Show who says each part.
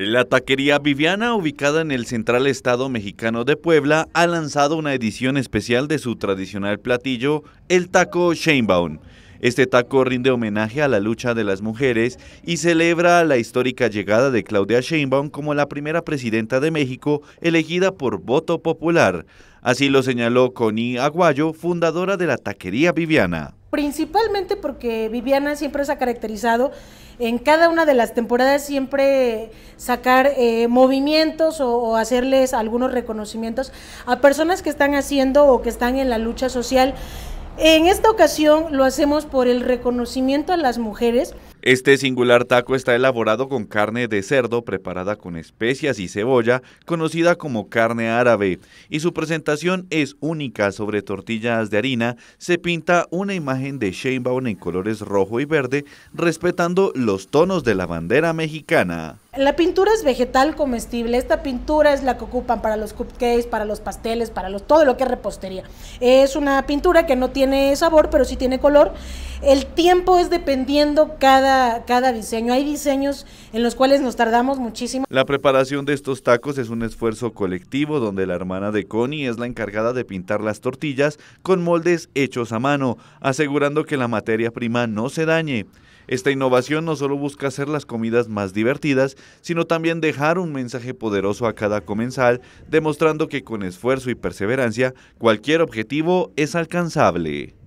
Speaker 1: La taquería Viviana, ubicada en el Central Estado Mexicano de Puebla, ha lanzado una edición especial de su tradicional platillo, el taco Sheinbaum. Este taco rinde homenaje a la lucha de las mujeres y celebra la histórica llegada de Claudia Sheinbaum como la primera presidenta de México elegida por voto popular. Así lo señaló Connie Aguayo, fundadora de la taquería Viviana.
Speaker 2: Principalmente porque Viviana siempre se ha caracterizado en cada una de las temporadas siempre sacar eh, movimientos o, hacerles algunos reconocimientos a personas que están haciendo o que están en la lucha social. En esta ocasión lo hacemos por el reconocimiento a las mujeres
Speaker 1: este singular taco está elaborado con carne de cerdo preparada con especias y cebolla, conocida como carne árabe, y su presentación es única sobre tortillas de harina. Se pinta una imagen de Sheinbaum en colores rojo y verde, respetando los tonos de la bandera mexicana.
Speaker 2: La pintura es vegetal comestible. Esta pintura es la que ocupan para los cupcakes, para los pasteles, para los, todo lo que es repostería. Es una pintura que no tiene sabor, pero sí tiene color. El tiempo es dependiendo cada, cada diseño. Hay diseños en los cuales nos tardamos muchísimo.
Speaker 1: La preparación de estos tacos es un esfuerzo colectivo donde la hermana de Connie es la encargada de pintar las tortillas con moldes hechos a mano, asegurando que la materia prima no se dañe. Esta innovación no solo busca hacer las comidas más divertidas, sino también dejar un mensaje poderoso a cada comensal, demostrando que con esfuerzo y perseverancia cualquier objetivo es alcanzable.